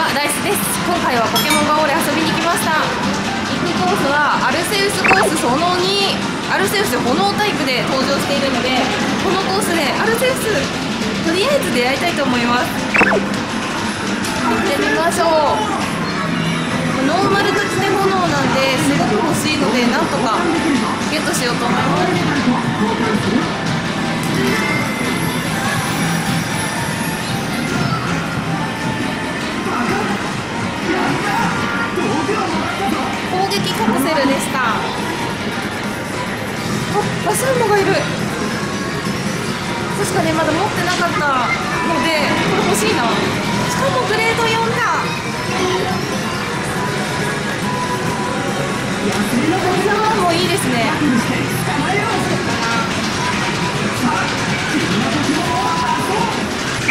はダイスです。今回はポケモン GO で遊びに来ました。行くコースはアルセウスコースその2アルセウス炎タイプで登場しているのでこのコースでアルセウスとりあえず出会いたいと思います。行ってみましょう。ノーマルときて炎なんですごく欲しいのでなんとかゲットしようと思います。撃カプセルでした。あバスンモがいる。確かねまだ持ってなかったのでこれ欲しいな。しかもグレード4だ。こちもいいですね。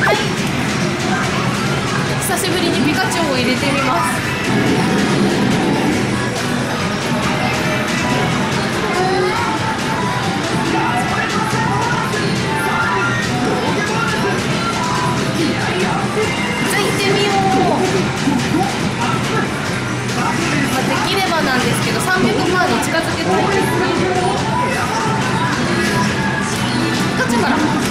はい。久しぶりにピカチュウを入れてみます。づけたいですこっちから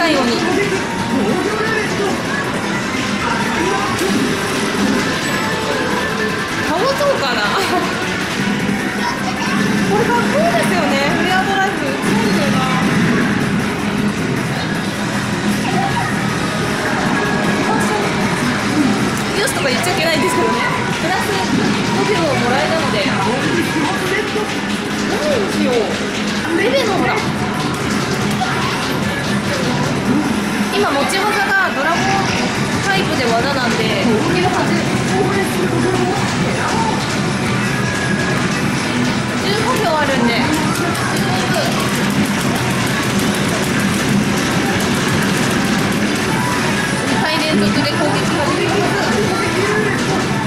ないように保とうかなこれかっこいいですよね。フレアドライブ。そうだよな。よしとか言っちゃいけないんですけどね。プラス5秒をもらえたので。ようレベのほら。今持ち技がドラゴンタイプで技なんで。15秒あるんで。2回連続で攻撃ができます。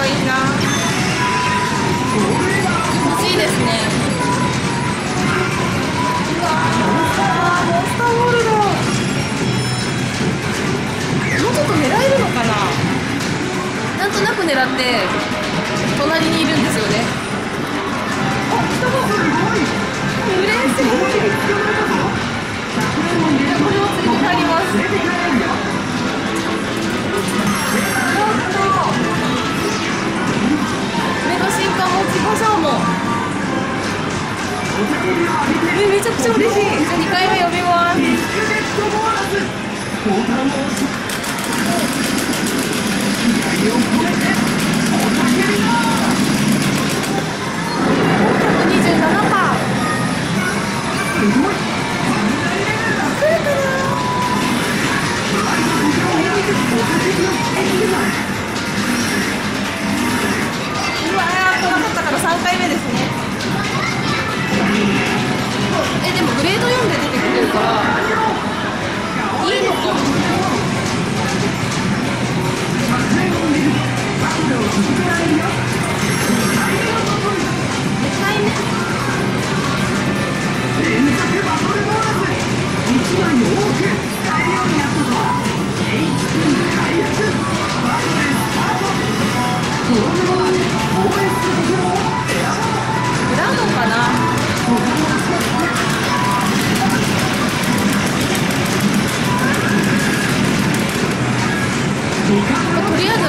がいいな。欲しいですね。モンスターボールだもうちょっと狙えるのかな。なんとなく狙って隣にいるんですよね。あ来た嬉しい。これを連れて帰ります。メガ新刊持ちましょうも。えめちゃくちゃ嬉しい。じゃあ2回目呼びます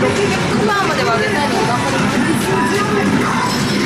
600万までは上げたいので頑張ります。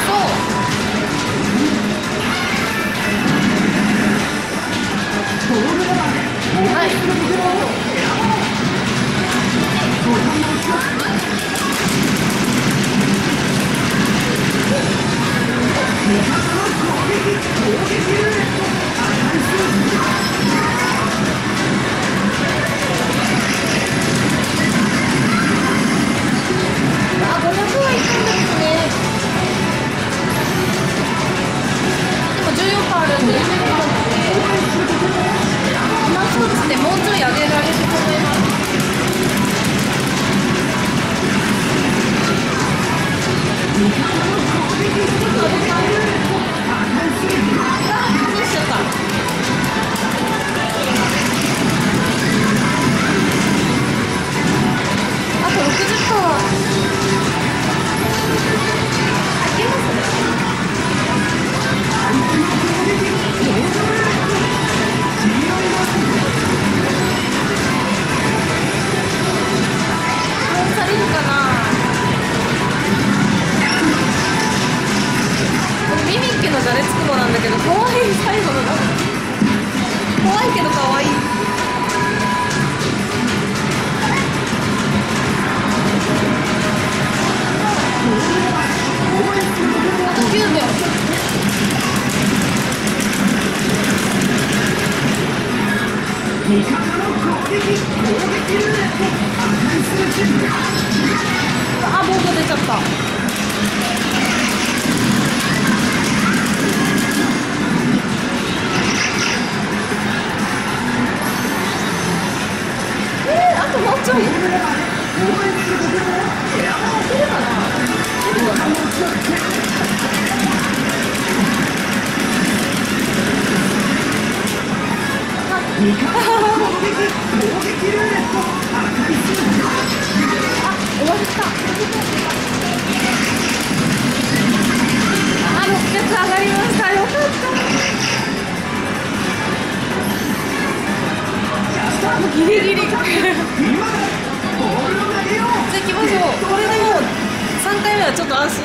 っともうちょい上げられると思います。あボード出ちゃった。えー、あともうちょい。いけるかな。いけるかな。あ終 わった。あ600上がりました。よかった。ギリギリじゃあ行きましょうこれでもう3回目はちょっと安心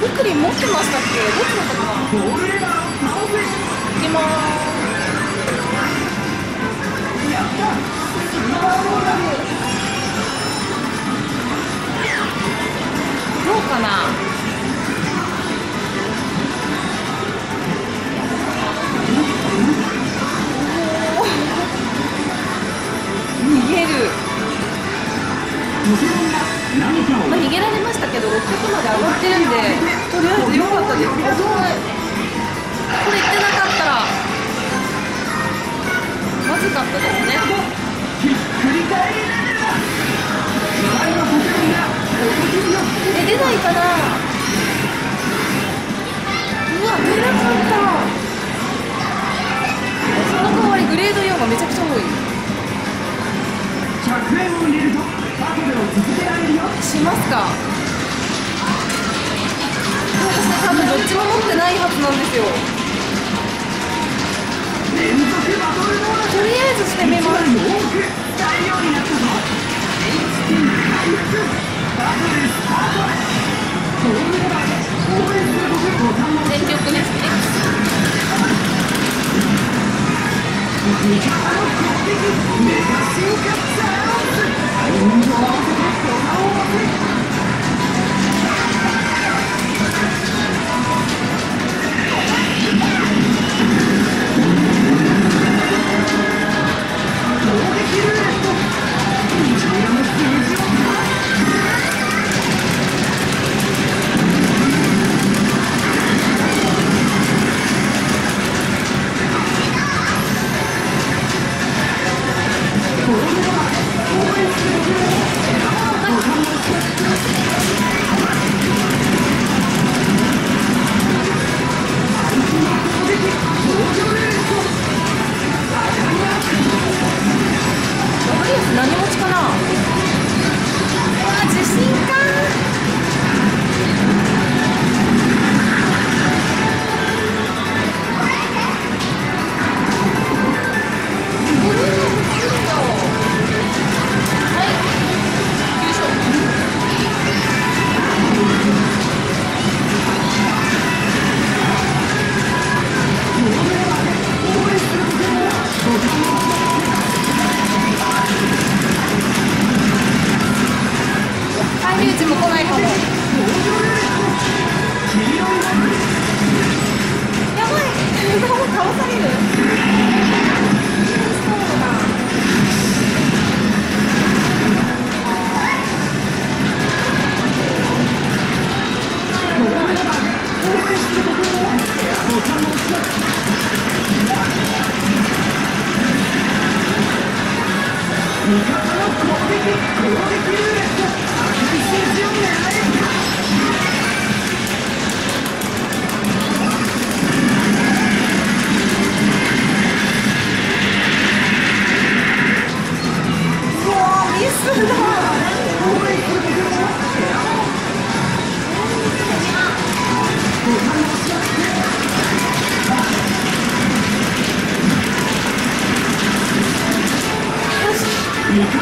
ふくりん持ってました。っけどっちだった。かないきますうかな？逃げる。まあ、逃げられましたけど600まで上がってるんでとりあえず良かったです。これ言ってなかったら。まずかったですね。え出ないかな？うわ出なかったその代わりグレード4がめちゃくちゃ多い。100円を入れるとしますか。私ね多分どっちも持ってないはずなんですよ。とりあえずしてみ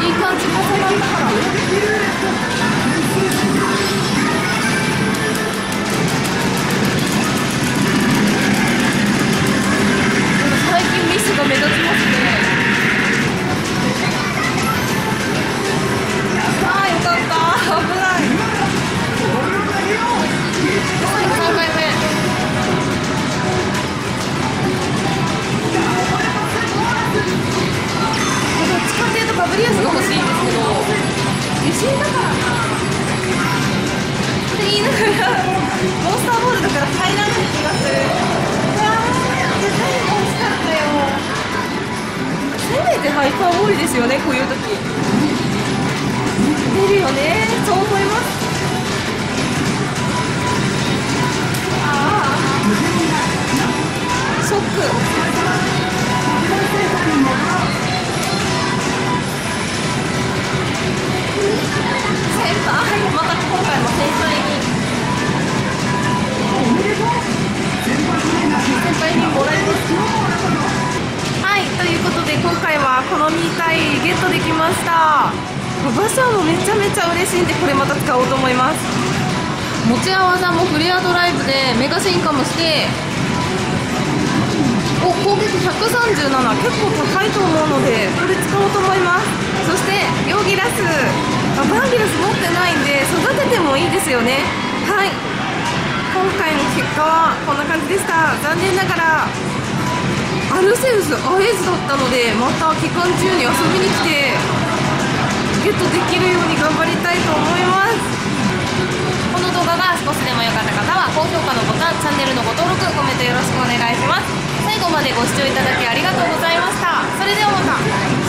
いい感じ重なったから進化もしてお攻撃137結構高いと思うのでこれ使おうと思います。そしてヨギラス。あバンギラス持ってないんで育ててもいいですよね。はい。今回の結果はこんな感じでした。残念ながらアルセウスアエズだったのでまた期間中に遊びに来てゲットできるように頑張りたいと思います。この動画が少しでも良かった方は高評価のボタンチャンネルのご登録コメントよろしくお願いします。最後までご視聴いただきありがとうございました。それではまた。